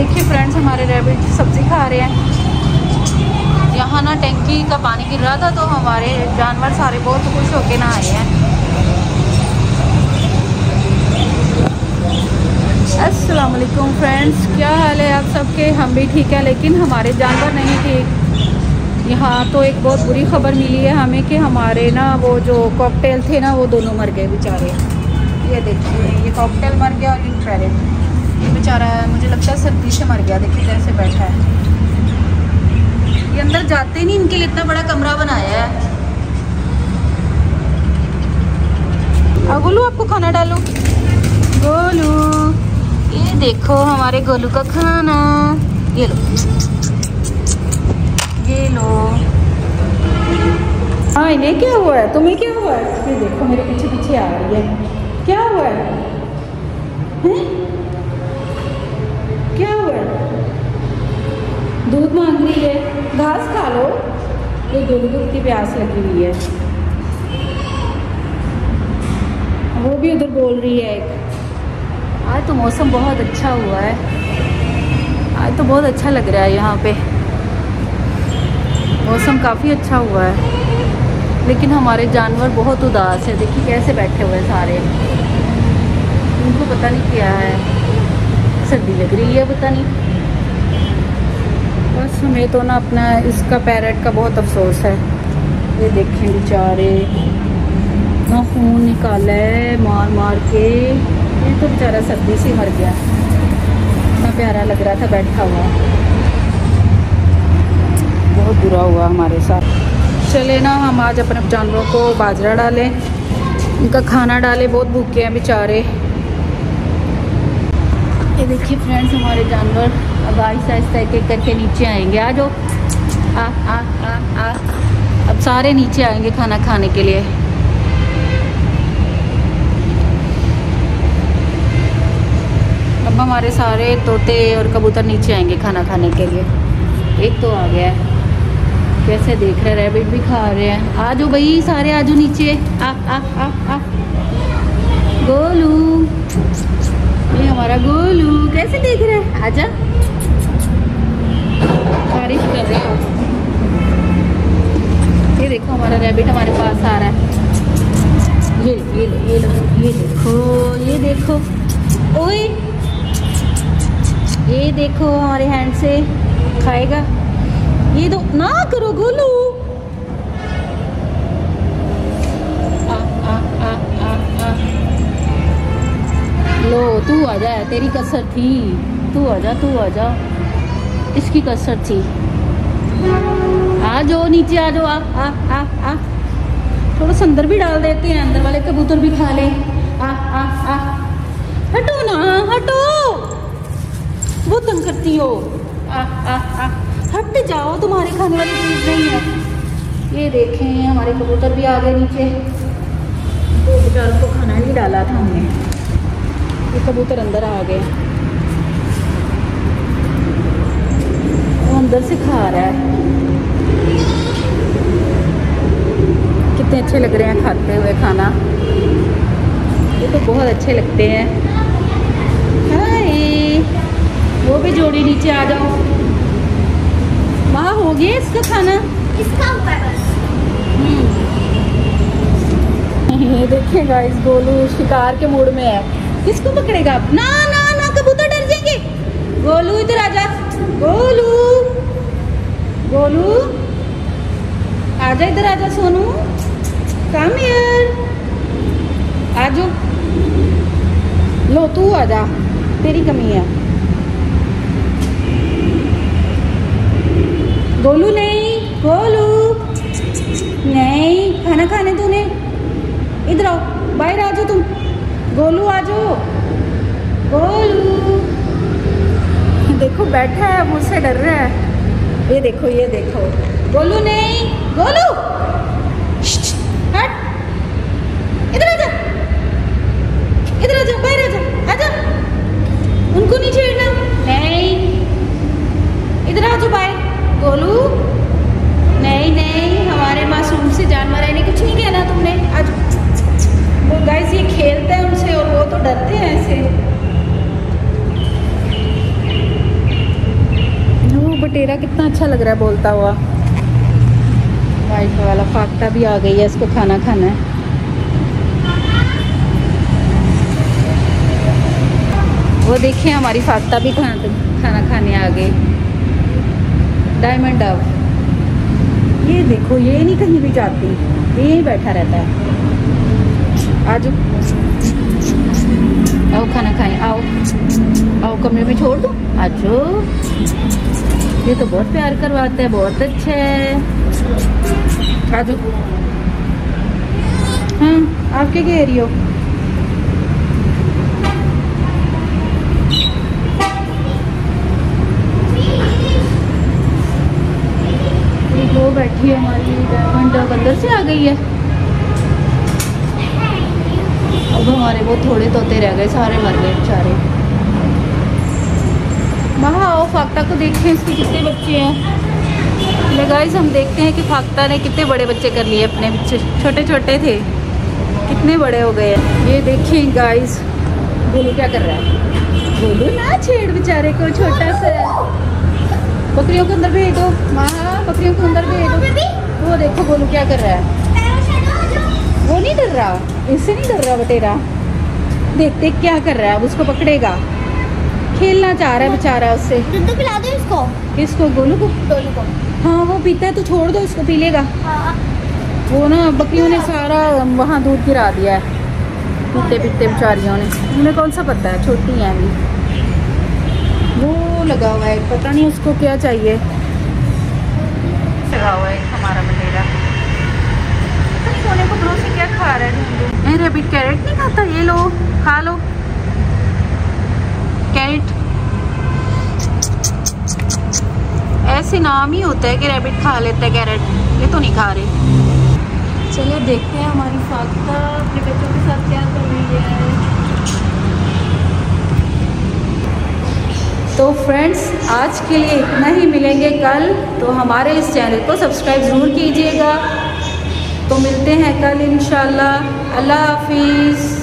देखिए फ्रेंड्स हमारे रेबिट सब्ज़ी खा रहे हैं। यहाँ ना टंकी का पानी गिर रहा था तो हमारे जानवर सारे बहुत खुश होके ना आए हैं। अस्सलाम वालेकुम फ्रेंड्स क्या हाल है आप सबके? हम भी ठीक है, लेकिन हमारे जानवर नहीं ठीक यहाँ तो एक बहुत बुरी खबर मिली है हमें कि हमारे ना वो जो कॉकटेल थे ना, वो दोनों मर गए बेचारे। ये देखिए, ये कॉकटेल मर गया और ये पैरेट ये बेचारा मुझे लगता है सर्दी से मर गया, देखिए कैसे बैठा है। ये अंदर जाते नहीं, इनके लिए इतना बड़ा कमरा बनाया है। गोलू, आपको खाना डालो। गोलू, ये देखो हमारे गोलू का खाना। ये लो। ये लो। हाँ इन्हें क्या हुआ है? तुम्हें क्या हुआ है? ये देखो, मेरे पीछे पीछे आ रही है। क्या हुआ है? हैं? क्या हुआ? दूध मांग रही है। घास खा लो। ये गोलू को कितनी प्यास लगी हुई है। वो भी उधर बोल रही है एक। आज तो मौसम बहुत अच्छा हुआ है। आज तो बहुत अच्छा लग रहा है यहाँ पे। मौसम काफ़ी अच्छा हुआ है। लेकिन हमारे जानवर बहुत उदास है। देखिए कैसे बैठे हुए सारे। उनको पता नहीं क्या है। सर्दी लग रही है, पता नहीं। बस हमें तो ना अपना इसका पैरट का बहुत अफसोस है। ये देखें बेचारे। ना खून निकाला मार मार के। ये तो बेचारा सर्दी से मर गया। इतना प्यारा लग रहा था, बैठा हुआ। बहुत बुरा हुआ हमारे साथ। चले ना, हम आज अपने जानवरों को बाजरा डालें। इनका खाना डालें, बहुत भूखे हैं बेचारे। देखिए फ्रेंड्स हमारे जानवर अब आहिस्ता आहिस्ता एक एक करके नीचे आएँगे। आ जाओ। आ आ आ आ। अब सारे नीचे आएँगे खाना खाने के लिए। अब हमारे सारे तोते और कबूतर नीचे आएँगे खाना खाने के लिए। एक तो आ गया। है कैसे देख रहे रैबिट भी खा रहे हैं। आ जाओ भाई, सारे आ जाओ नीचे। आ आ आ आ। गोलू। हमारा गोलू कैसे देख रहे हैं? आजा। बारिश कर रहे हो। ये देखो हमारा रैबिट हमारे पास आ रहा है। ये ये ये ये देखो ये देखो। ओए! ये देखो हमारे हैंड से खाएगा। ये तो ना करो गोलू। आ, आ, आ, आ, आ। लो, तू आ जा, तेरी कसर थी। तू आ जा, तू आ जा। इसकी कसर थी। आ जाओ नीचे आ जाओ आ आ आ आ। थोड़ा सा अंदर भी डाल देते हैं, अंदर वाले कबूतर भी खा ले। आ आ आ। हटो ना, हटो। वो तंग करती हो। आ आ आ। हट जाओ, तुम्हारे खाने वाली चीज़ नहीं है। ये देखें, हमारे कबूतर भी आ गए नीचे। तो बेचारों को खाना नहीं डाला था हमने। ये कबूतर अंदर आ गए। वो अंदर से खा रहा है। कितने अच्छे लग रहे हैं खाते हुए खाना। ये तो बहुत अच्छे लगते हैं। हाय वो भी जोड़ी नीचे आ जाओ। वहाँ हो गया इसका खाना? इसका ऊपर बस। ये देखिएगा इस गोलू शिकार के मूड में है। किसको पकड़ेगा? आप ना ना ना, कबूतर डर जाएँगे। गोलू इधर आ जा। गोलू गोलू आजा इधर आजा सोनू। कम यार आजो लो, तू आजा तेरी कमी है। गोलू, नहीं। गोलू, नहीं। खाना खाने तूने। इधर आओ। बाहर आ जाओ तुम। गोलू आ जाओ गोलू। देखो, बैठा है मुझसे डर रहा है। ये देखो ये देखो। गोलू नहीं, गोलू श्श्श, हट इधर आ जा इधर आ जा बाहर आ जा आ जा उनको नहीं छेड़ना नहीं इधर आ जाओ बाहर गोलू नहीं नहीं हमारे मासूम से जानवर है ने कुछ नहीं कहना तुमने आज वो गाइस ये खेलते हैं उनसे और वो तो डरते हैं ऐसे बटेरा कितना अच्छा बोलता हुआ। वाइट वाला फाख्ता भी आ गई है, इसको खाना खाना है। वो देखिए, हमारी फाख्ता भी खाना खाना खाने आ गई। डायमंड ये देखो, ये नहीं कहीं भी जाती। ये यहीं बैठा रहता है। आज। आओ, खाना खाएँ। आओ। आओ, कमरे में छोड़ दो। आजो। ये तो बहुत प्यार करवाता है, बहुत अच्छा है। हाँ आप क्या कह रही हो वो बैठी है हमारी डायमंड अंदर से आ गई है। अब हमारे वो थोड़े तोते रह गए, सारे मर गए बेचारे। वहाँ आओ फाख्ता को देखते हैं इसके कितने बच्चे हैं। गाइस हम देखते हैं कि फाख्ता ने कितने बड़े बच्चे कर लिए अपने बच्चे छोटे छोटे थे। कितने बड़े हो गए हैं। ये देखें गाइस बोलो क्या कर रहा है? बोलो ना छेड़ बेचारे को, छोटा सा। बकरियों को अंदर भेज दो। वहाँ बकरियों को अंदर भेज दो। वो देखो बोलो क्या कर रहा है। वो नहीं डर रहा। इससे नहीं डर रहा बटेरा। देख देख क्या कर रहा है। अब उसको पकड़ेगा। खेलना चाह रहा है बेचारा उससे। दूध पिला दो इसको। किसको गोलू को गोलू को हाँ वो पीता है तो छोड़ दो इसको पी लेगा हाँ। वो ना बकरियों ने सारा वहाँ दूध गिरा दिया है। पीते पीते बेचारियों ने। उन्हें कौन सा पता है? छोटी है अभी। वो लगा हुआ है पता नहीं उसको क्या चाहिए। लगा हुआ है हमारा बटेरा पता नहीं कोने से क्या खा रहा है नहीं रेबिट कैरेट नहीं खाता ये लो खा लो। ऐसे नाम ही होता है कि रैबिट खा लेता है कैरेट ये तो नहीं खा रहे। चलिए देखते हैं हमारी फाख्ता अपने बच्चों के साथ क्या कर रही है। तो फ्रेंड्स आज के लिए इतना ही मिलेंगे कल। तो हमारे इस चैनल को सब्सक्राइब ज़रूर कीजिएगा। तो मिलते हैं कल इन अल्लाह हाफिज़।